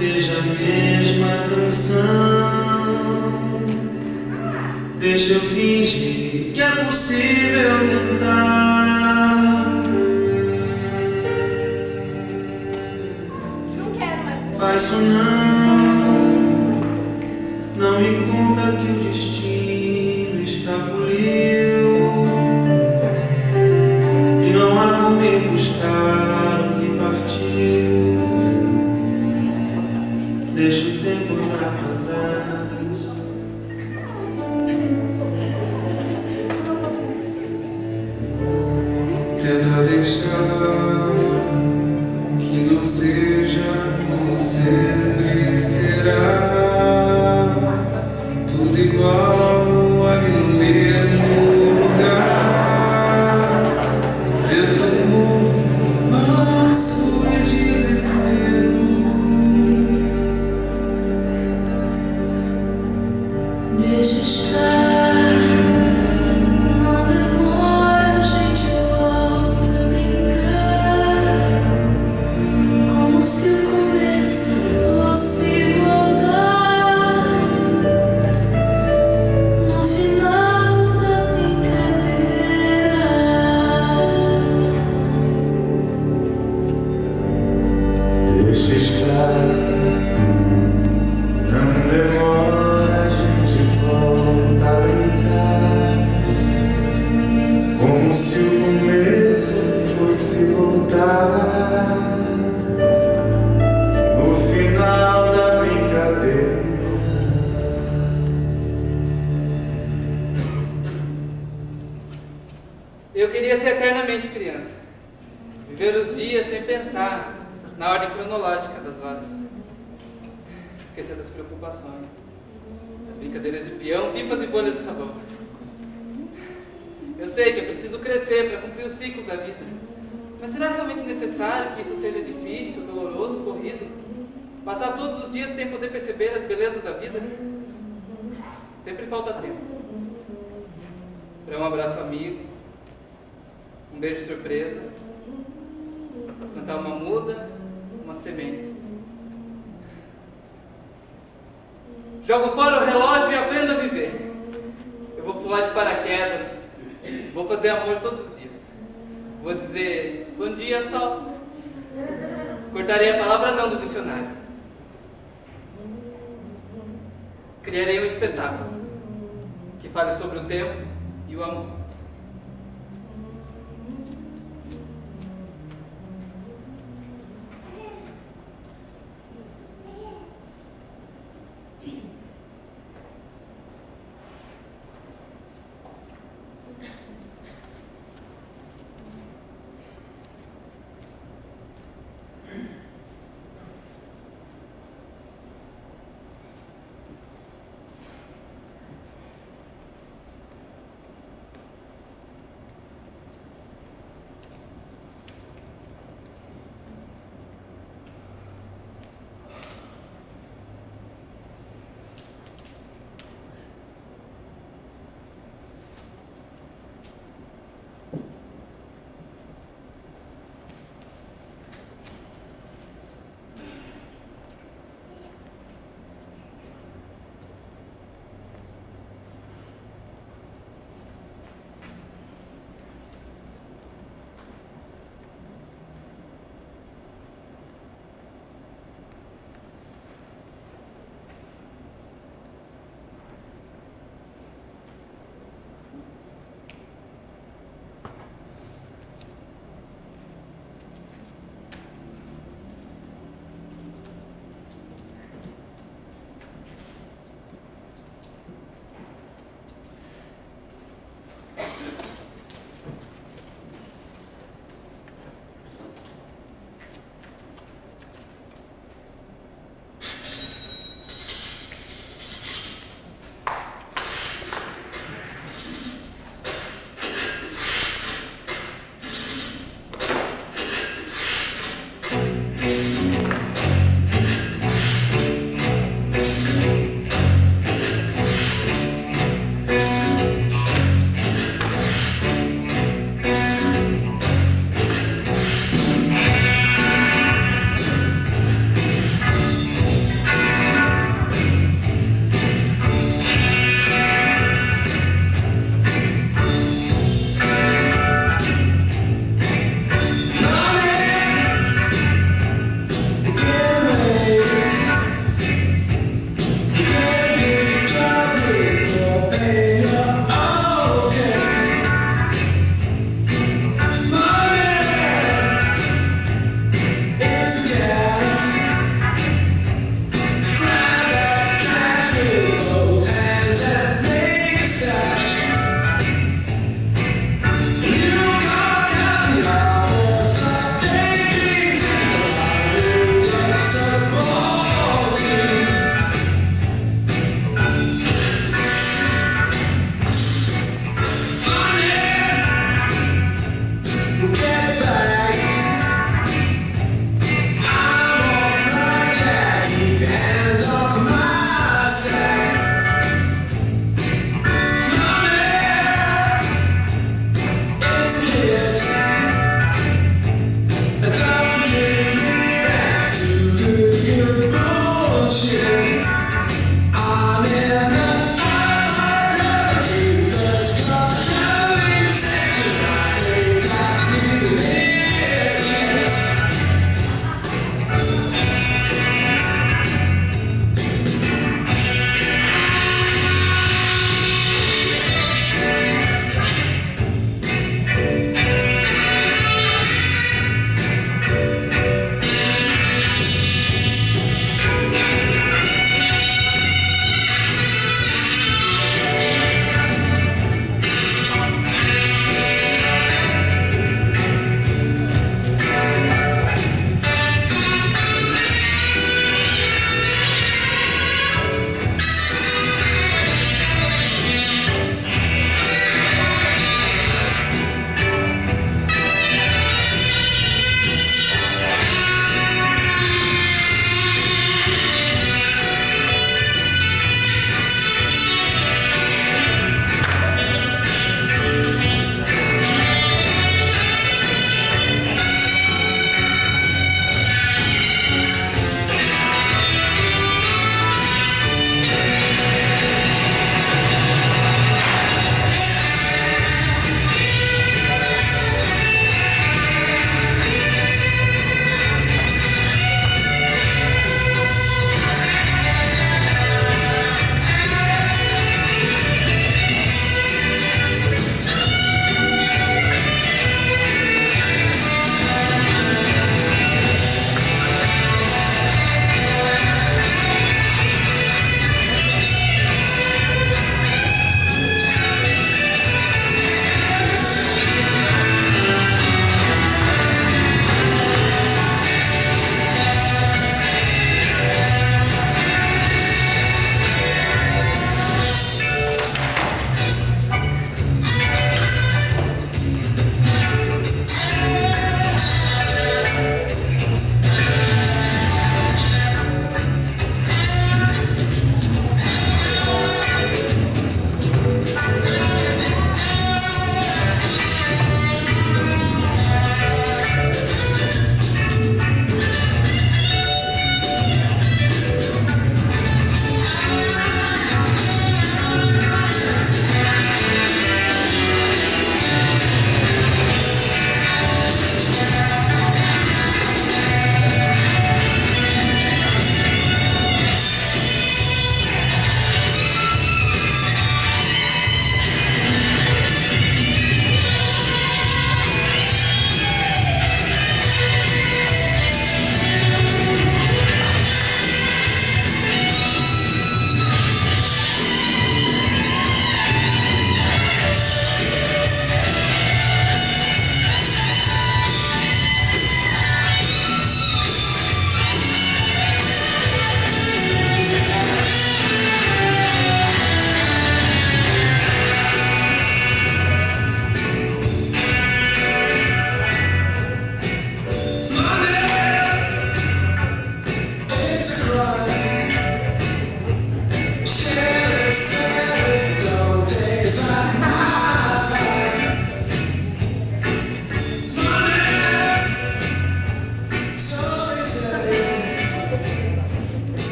seja a mesma canção. Deixa eu fingir que é possível tentar. Não quero mais. Faço não. perceber as belezas da vida, sempre falta tempo. Para um abraço amigo, um beijo surpresa, plantar uma muda, uma semente. Jogo fora o relógio e aprendo a viver. Eu vou pular de paraquedas, vou fazer amor todos os dias. Vou dizer bom dia, sol. Cortarei a palavra não do dicionário. Criarei um espetáculo que fale sobre o tempo e o amor.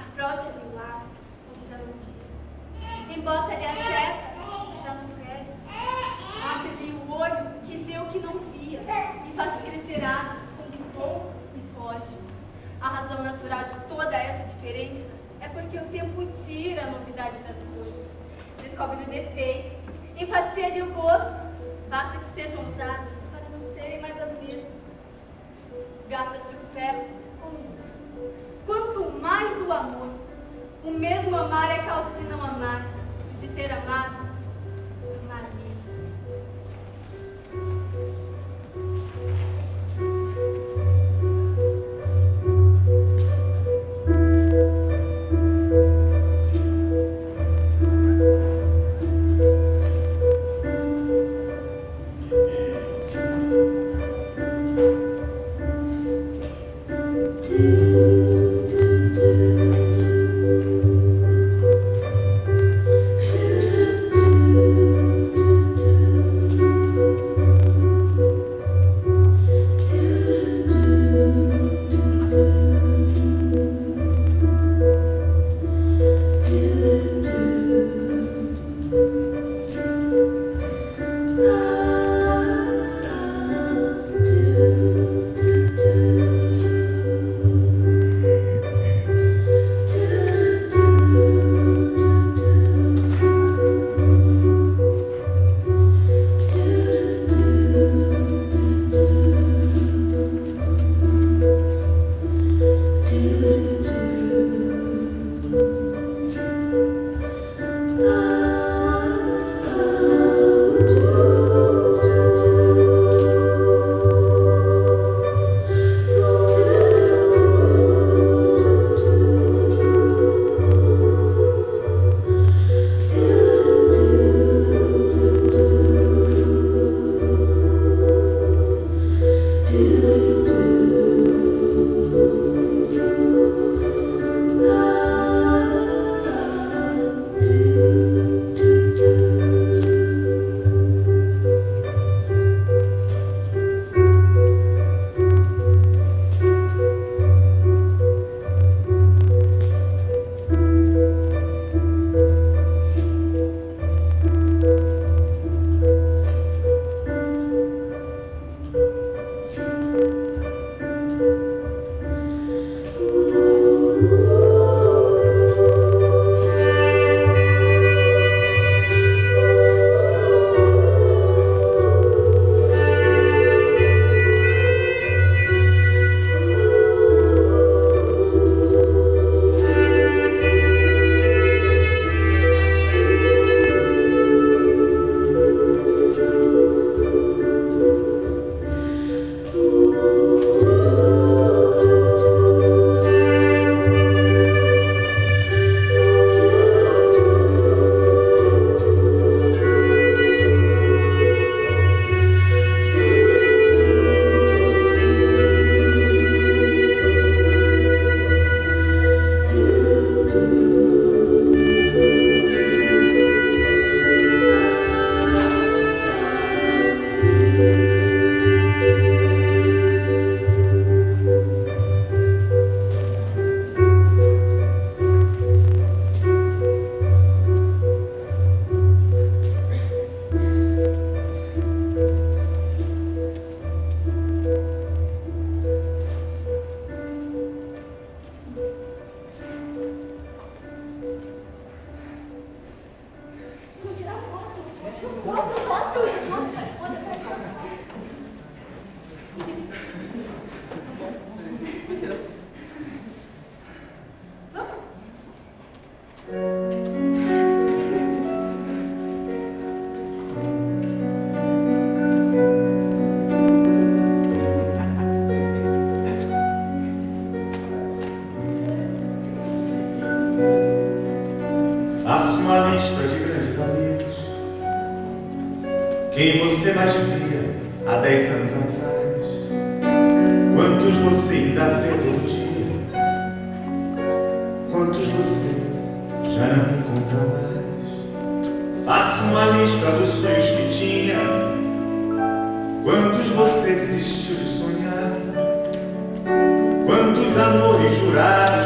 Afrouxa lhe o ar, onde já não tinha. Embota-lhe a seta, já não fere. Abre-lhe o olho que o que não via e faz crescer asas com que voa e foge. A razão natural de toda essa diferença é porque o tempo tira a novidade das coisas, descobre-lhe o defeito, enfatia-lhe o gosto, basta que sejam usadas para não serem mais as mesmas. Gasta-se o ferro mais o amor, o mesmo amar é causa de não amar, de ter amado, faço uma lista dos sonhos que tinha. Quantos você desistiu de sonhar? Quantos amores jurados?